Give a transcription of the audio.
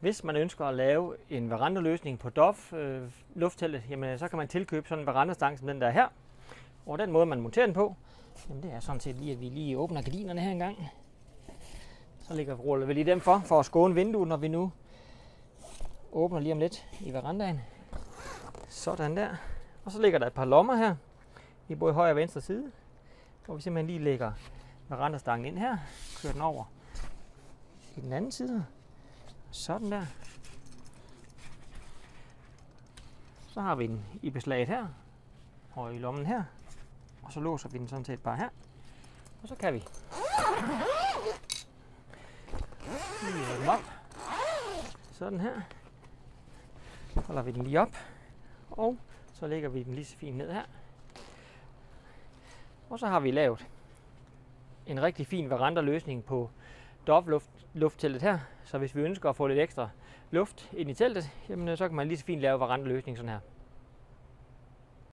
Hvis man ønsker at lave en verandaløsning på DOF øh, luftteltet, jamen, så kan man tilkøbe sådan en verandastang som den der her. Og den måde, man monterer den på, jamen, det er sådan set lige, at vi lige åbner gardinerne her en gang. Så ligger ruller vi lige dem for, for at skåne vinduet, når vi nu åbner lige om lidt i verandaen. Sådan der. Og så ligger der et par lommer her, i både højre og venstre side, hvor vi simpelthen lige lægger verandastangen ind her, kører den over i den anden side. Sådan der. Så har vi den i beslaget her, og i lommen her. Og så låser vi den sådan set bare her. Og så kan vi lige den op. Sådan her. Holder vi den lige op. Og så lægger vi den lige så fint ned her. Og så har vi lavet en rigtig fin veranderløsning på luft, luftteltet her. Så hvis vi ønsker at få lidt ekstra luft ind i teltet, jamen, øh, så kan man lige så fint lave verandaløsning sådan her.